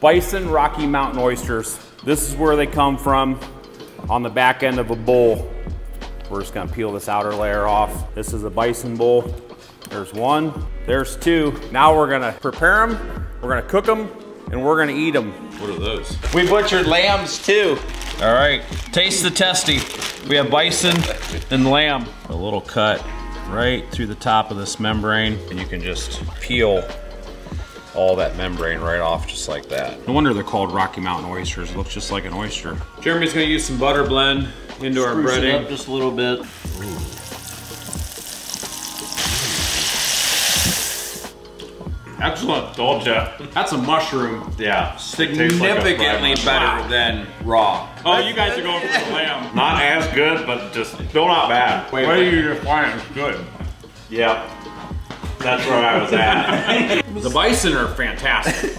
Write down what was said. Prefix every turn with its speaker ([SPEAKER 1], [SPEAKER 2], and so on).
[SPEAKER 1] Bison Rocky Mountain oysters. This is where they come from on the back end of a bowl. We're just gonna peel this outer layer off. This is a bison bowl. There's one, there's two. Now we're gonna prepare them, we're gonna cook them, and we're gonna eat them.
[SPEAKER 2] What are those?
[SPEAKER 3] We butchered lambs too.
[SPEAKER 1] All right, taste the testy. We have bison and lamb. A little cut right through the top of this membrane, and you can just peel all that membrane right off just like that. No wonder they're called Rocky Mountain oysters. It looks just like an oyster. Jeremy's gonna use some butter blend into our
[SPEAKER 3] Spruce it
[SPEAKER 1] breading.
[SPEAKER 3] up just a little bit.
[SPEAKER 1] Excellent, told ya. That's a mushroom.
[SPEAKER 2] Yeah.
[SPEAKER 3] Significantly better than raw.
[SPEAKER 1] Oh, you guys are going for the lamb.
[SPEAKER 2] Not as good, but just still not bad.
[SPEAKER 1] Wait, Where you define it's good?
[SPEAKER 2] Yep. That's where I was at.
[SPEAKER 1] The bison are fantastic.